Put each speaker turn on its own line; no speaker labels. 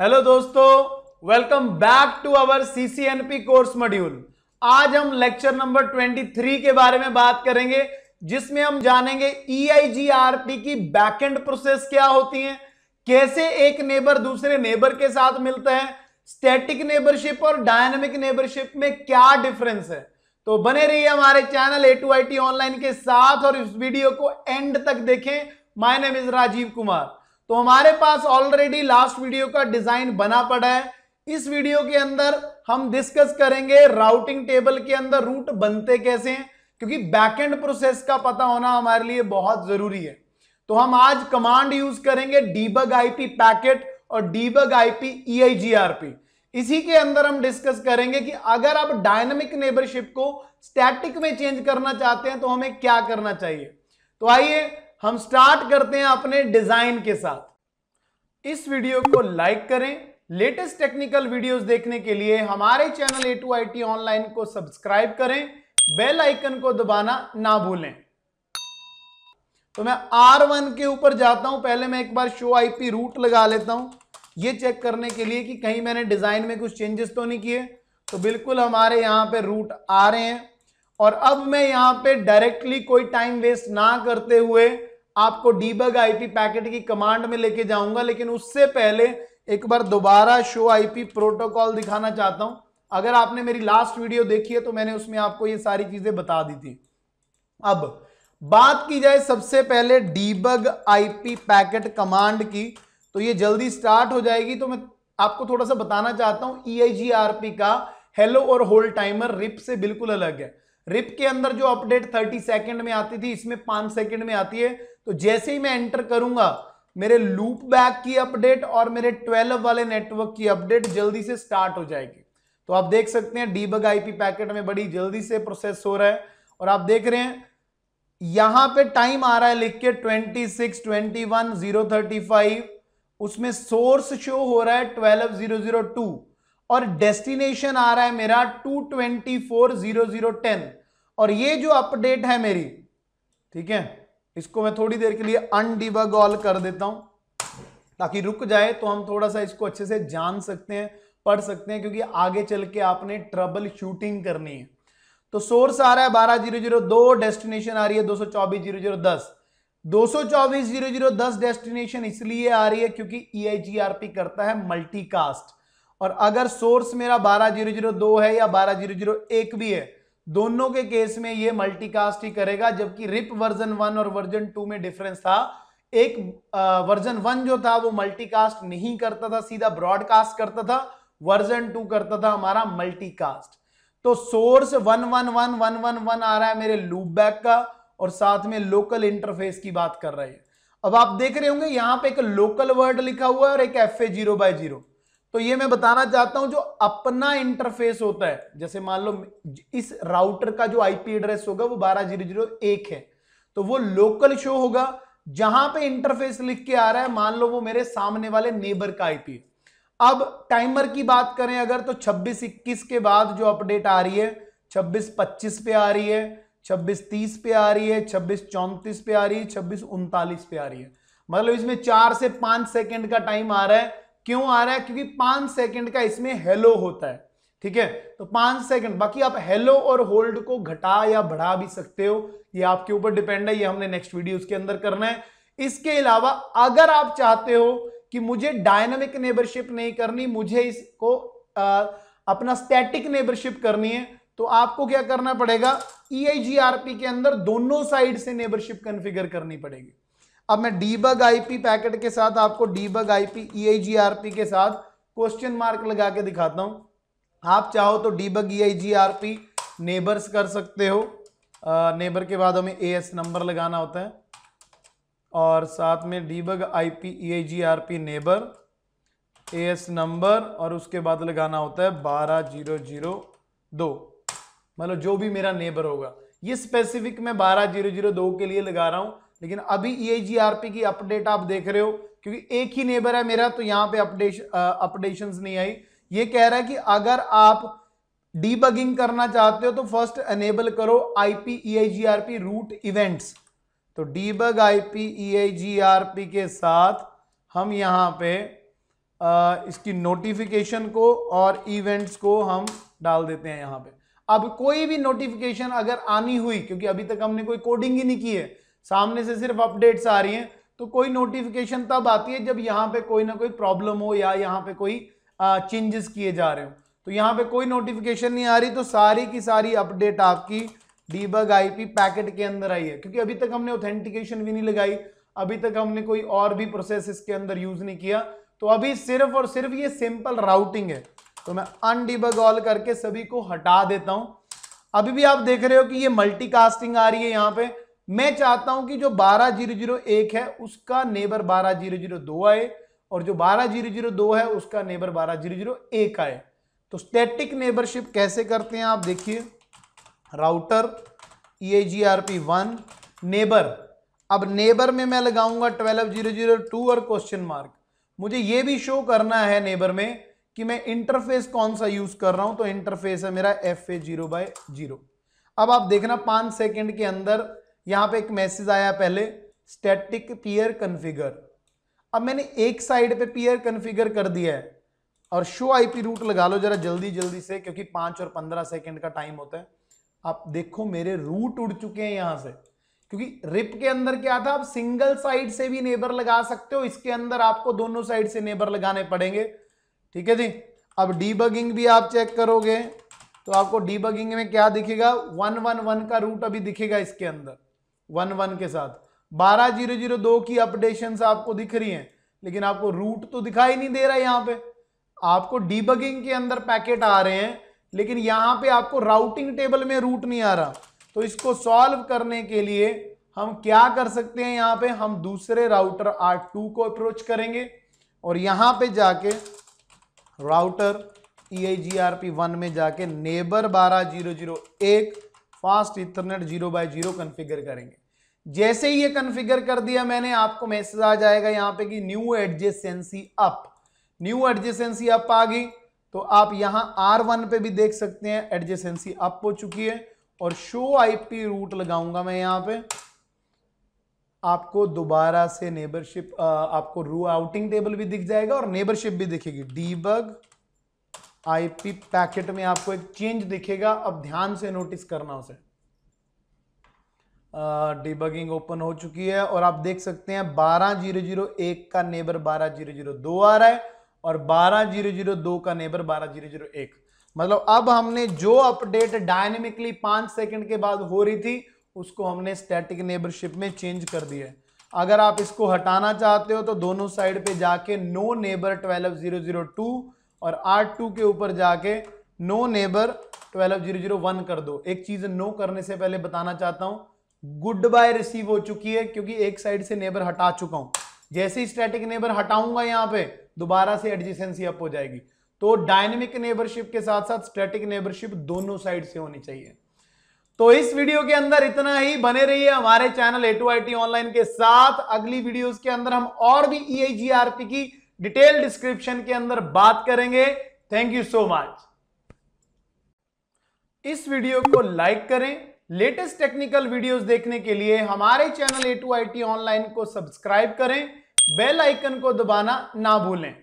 Hello दोस्तों. Welcome back to our CCNP course module आज हम लेक्चर नंबर 23 के बारे में बात करेंगे, जिसमें हम जानेंगे ईआईजीआरपी की बैकएंड प्रोसेस क्या होती है, कैसे एक नेबर दूसरे नेबर के साथ मिलता है स्टैटिक नेबरशिप और डायनेमिक नेबरशिप में क्या डिफरेंस है। तो बने रहिए हमारे channel A two I T online के साथ और इस वीडियो को एंड तक देखें। My name is Rajiv Kumar तो हमारे पास ऑलरेडी लास्ट वीडियो का डिज़ाइन बना पड़ा है। इस वीडियो के अंदर हम डिस्कस करेंगे राउटिंग टेबल के अंदर रूट बनते कैसे हैं, क्योंकि बैकएंड प्रोसेस का पता होना हमारे लिए बहुत ज़रूरी है। तो हम आज कमांड यूज़ करेंगे डीबग आईपी पैकेट और डीबग आईपी ईआईजीआरपी इसी के अंदर हम डिस्कस करेंगे कि अगर आप डायनामिक नेबरशिप को स्टैटिक में चेंज करना चाहते हैं तो हमें क्या करना चाहिए? तो आइए हम स्टार्ट करते हैं अपने डिज़ाइन के साथ। इस वीडियो को लाइक करें। लेटेस्ट टेक्निकल वीडियोस देखने के लिए हमारे channel A two I T online को सब्सक्राइब करें। बेल आइकन को दबाना ना भूलें। तो मैं R1 के ऊपर जाता हूँ। पहले मैं एक बार शो आईपी रूट लगा लेता हूँ। ये चेक करने के लिए कि कहीं मैंने डिज़ाइन में कुछ चेंजेस तो नहीं किए। तो बिल्कुल हमारे यहाँ पे रूट आ रहे हैं। और अब मैं यहाँ पे डायरेक्टली कोई टाइम वेस्ट ना करते हुए आपको डीबग आईपी पैकेट की कमांड में लेके जाऊँगा, लेकिन उससे पहले एक बार दोबारा शो आईपी प्रोटोकॉल दिखाना चाहता हूँ। अगर आपने मेरी लास्ट वीडियो देखी है तो मैंने उसमें आपको ये सारी चीज़ें बता दी थी। अब बात की जाए सबसे पहले डीबग आईपी पैकेट कमांड की तो ये जल्दी स्टार्ट हो जाएगी। तो मैं आपको थोड़ा सा बताना चाहता हूँ ईआईजीआरपी का हेलो और होल्ड टाइमर रिप से बिल्कुल अलग है। रिप के अंदर जो अपडेट 30 सेकंड में आती थी इसमें पाँच सेकंड में आती है। तो जैसे ही मैं एंटर करूँगा मेरे लूप बैक की अपडेट और मेरे 12 वाले नेटवर्क की अपडेट जल्दी से स्टार्ट हो जाएगी। तो आप देख सकते हैं डीबग आईपी पैकेट में बड़ी जल्दी से प्रोसेस हो रहा है और आप देख रहे हैं यहाँ पे टाइम आ रहा है लिख के 26, 21, 035 उसमें सोर्स शो हो रहा है 12002 और डेस्टिनेशन आ रहा है मेरा 2240010 और ये जो अपडेट है मेरी, ठीक है, इसको मैं थोड़ी देर के लिए अनडिबग ऑल कर देता हूँ, ताकि रुक जाए तो हम थोड़ा सा इसको अच्छे से जान सकते हैं, पढ़ सकते हैं, क्योंकि आगे चल के आपने ट्रबल शूटिंग करनी है। तो सोर्स आ रहा है बारह ज़ीरो ज़ीरो दो डेस्टिनेशन आ रही है दो सौ चौबीस ज़ीरो ज़ीरो दस। दो सौ चौबीस ज़ीरो ज़ीरो दस डेस्टिनेशन इसलिए आ रही है क्योंकि ईआईजीआरपी करता है मल्टीकास्ट और अगर सोर्स मेरा बारह ज़ीरो ज़ीरो दो है या बारह ज़ीरो ज़ीरो एक भी है, दोनों के केस में ये मल्टीकास्ट ही करेगा, जबकि रिप वर्जन वन और वर्जन टू में डिफरेंस था। एक वर्जन वन जो था, वो मल्टीकास्ट नहीं करता था, सीधा ब्रॉडकास्ट करता था वर्जन टू करता था हमारा मल्टीकास्ट तो source one one one one one one आ रहा है मेरे लूप बैक का, और साथ में लोकल इंटरफेस की बात कर रहे हैं। अब आप देख रहे होंगे, यहाँ पे एक लोकल वर्ड लिखा हुआ है और एक F A zero by zero तो ये मैं बताना चाहता हूँ जो अपना इंटरफेस होता है, जैसे मान लो इस राउटर का जो आईपी एड्रेस होगा वो बारह ज़ीरो ज़ीरो एक है तो वो लोकल शो होगा, जहाँ पे इंटरफेस लिख के आ रहा है, मान लो वो मेरे सामने वाले नेबर का आईपी अब टाइमर की बात करें अगर तो 26 21 के बाद जो अपडेट आ रही है 26 25 पे आ रही है 26 30 पे आ रही है 26 34 पे आ रही है 26 उनतालीस पे आ रही है। मतलब इसमें चार से पाँच सेकेंड का टाइम आ रहा है क्यों आ रहा है? क्योंकि पाँच सेकंड का इसमें हेलो होता है। ठीक है? तो पाँच सेकंड बाकी आप हेलो और होल्ड को घटा या बढ़ा भी सकते हो। ये आपके ऊपर डिपेंड है ये हमने नेक्स्ट वीडियो के अंदर करना है। इसके अलावा अगर आप चाहते हो कि मुझे डायनामिक नेबरशिप नहीं करनी मुझे इसको आ, अपना स्टैटिक नेबरशिप करनी है तो आपको क्या करना पड़ेगा? ईआईजीआरपी के अंदर दोनों साइड से नेबरशिप कॉन्फ़िगर करनी पड़ेगी। अब मैं डीबग आईपी पैकेट के साथ आपको डीबग आईपी ईआईजीआरपी के साथ क्वेश्चन मार्क लगा के दिखाता हूँ। आप चाहो तो डीबग ईआईजीआरपी नेबर्स कर सकते हो। आ, नेबर के बाद हमें एएस नंबर लगाना होता है। और साथ में debug IP EIGRP neighbor AS number और उसके बाद लगाना होता है बारह ज़ीरो ज़ीरो दो। मतलब जो भी मेरा नेबर होगा। ये स्पेसिफिक मैं बारह ज़ीरो ज़ीरो दो के लिए लगा रहा हूँ। लेकिन अभी EIGRP की अपडेट आप देख रहे हो क्योंकि एक ही नेबर है मेरा तो यहाँ पे अपडेशन अपडेशन नहीं आई। ये कह रहा है कि अगर आप डीबगिंग करना चाहते हो तो फ़र्स्ट एनेबल करो आईपी ईआईजीआरपी रूट इवेंट्स तो डीबग आईपी ईआईजीआरपी के साथ हम यहाँ पे आ, इसकी नोटिफिकेशन को और इवेंट्स को हम डाल देते हैं यहाँ पे। अब कोई भी नोटिफिकेशन अगर आनी हुई क्योंकि अभी तक हमने कोई कोडिंग ही नहीं की है सामने से सिर्फ़ अपडेट्स आ रही हैं तो कोई नोटिफिकेशन तब आती है जब यहाँ पे कोई ना कोई प्रॉब्लम हो या यहाँ पे कोई चेंजेस किए जा रहे हो। तो यहाँ पे कोई नोटिफिकेशन नहीं आ रही तो सारी की सारी अपडेट आपकी डीबग आईपी पैकेट के अंदर आई है। क्योंकि अभी तक हमने ऑथेंटिकेशन भी नहीं लगाई, अभी तक हमने कोई और भी प्रोसेस इसके अंदर यूज़ नहीं किया। तो अभी सिर्फ़ और सिर्फ़ ये सिंपल राउटिंग है। तो मैं अनडीबग ऑल करके सभी को हटा देता हूँ। अभी भी आप देख रहे हो कि ये मल्टीकास्टिंग आ रही है यहाँ पे। मैं चाहता हूँ कि जो बारह ज़ीरो ज़ीरो एक है, उसका नेबर बारह ज़ीरो ज़ीरो दो आए, और जो बारह ज़ीरो ज़ीरो दो है, उसका नेबर बारह ज़ीरो ज़ीरो एक आए। तो स्टैटिक नेबरशिप कैसे करते हैं आप? देखिए router E G R P one neighbor अब नेबर में मैं लगाऊँगा ट्वेल्व ज़ीरो ज़ीरो टू और क्वेश्चन मार्क मुझे ये भी शो करना है नेबर में कि मैं इंटरफेस कौन सा यूज़ कर रहा हूँ तो इंटरफेस है मेरा F A zero by zero अब आप देखना, पाँच सेकेंड के अंदर यहाँ पे एक मैसेज आया पहले स्टैटिक पियर कन्फिगर अब मैंने एक साइड पे पियर कन्फिगर कर दिया है। और शो आईपी रूट लगा लो जरा जल्दी जल्दी से, क्योंकि पाँच और पंद्रह सेकेंड का टाइम होता है। आप देखो, मेरे रूट उड़ चुके हैं यहाँ से। क्योंकि रिप के अंदर क्या था, आप सिंगल साइड से भी नेबर लगा सकते हो, इसके अंदर आपको दोनों साइड से नेबर लगाने पड़ेंगे। ठीक है जी? अब डीबगिंग भी आप चेक करोगे तो आपको डीबगिंग में क्या दिखेगा? वन वन वन का रूट अभी दिखेगा इसके अंदर। वन वन के साथ। बारह ज़ीरो ज़ीरो दो की अपडेशन आपको दिख रही हैं, लेकिन आपको रूट तो दिखाई नहीं दे रहा है यहाँ पे। आपको डीबगिंग के अंदर पैकेट आ रहे हैं, लेकिन यहाँ पे आपको राउटिंग टेबल में रूट नहीं आ रहा। तो इसको सॉल्व करने के लिए हम क्या कर सकते हैं यहाँ पे? हम दूसरे राउटर आर टू को अप्रोच करेंगे और यहाँ पे जाके router E I G R P one में जाके नेबर बारह ज़ीरो ज़ीरो एक fast ethernet zero by zero configure करेंगे। जैसे ही ये कन्फिगर कर दिया मैंने, आपको मैसेज आ जाएगा यहाँ पे कि new adjacency up new adjacency up आ गई तो आप यहाँ आर वन पे भी देख सकते हैं एडजेसेंसी अप हो चुकी है। और शो आईपी रूट लगाऊँगा मैं यहाँ पे। आपको दोबारा से नेबरशिप आपको रू आउटिंग टेबल भी दिख जाएगा और नेबरशिप भी दिखेगी। डीबग आईपी पैकेट में आपको एक चेंज दिखेगा। अब ध्यान से नोटिस करना उसे। डिबगिंग ओपन हो चुकी है और आप देख सकते हैं बारह ज़ीरो ज़ीरो एक का नेबर बारह ज़ीरो ज़ीरो दो आ रहा है और बारह ज़ीरो ज़ीरो दो का नेबर बारह ज़ीरो ज़ीरो एक। मतलब अब हमने जो अपडेट डायनेमिकली पाँच सेकंड के बाद हो रही थी, उसको हमने स्टैटिक नेबरशिप में चेंज कर दिया है। अगर आप इसको हटाना चाहते हो तो दोनों साइड पे जाके no neighbor twelve zero zero two और आर टू के ऊपर जाके no neighbor twelve zero zero one कर दो। एक चीज़ नो करने से पहले बताना चाहता हूँ गुड बाय रिसीव हो चुकी है क्योंकि एक साइड से नेबर हटा चुका हूँ। जैसे ही स्टैटिक नेबर हटाऊँगा यहाँ पे, दोबारा से एडजेसेंसी अप हो जाएगी। तो डायनेमिक नेबरशिप के साथ साथ स्टैटिक नेबरशिप दोनों साइड से होनी चाहिए। तो इस वीडियो के अंदर इतना ही। बने रहिए हमारे channel A two I T online के साथ। अगली वीडियोस के अंदर हम और भी ई पी की डिटेल डिस्क्रिप्शन के अंदर बात करेंगे। थैंक यू सो मच इस वीडियो को लाइक करें। लेटेस्ट टेक्निकल वीडियोस देखने के लिए हमारे channel A two I T online को सब्सक्राइब करें। बेल आइकन को दबाना ना भूलें।